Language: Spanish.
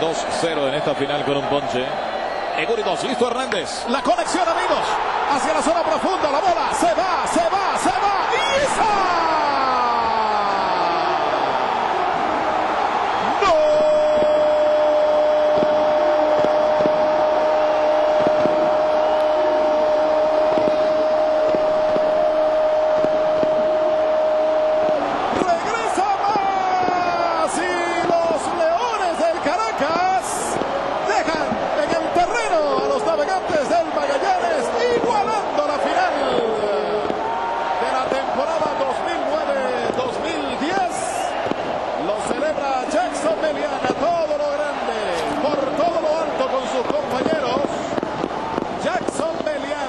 2-0 en esta final con un ponche. Eguri 2, listo Hernández. La conexión, amigos. son peleados.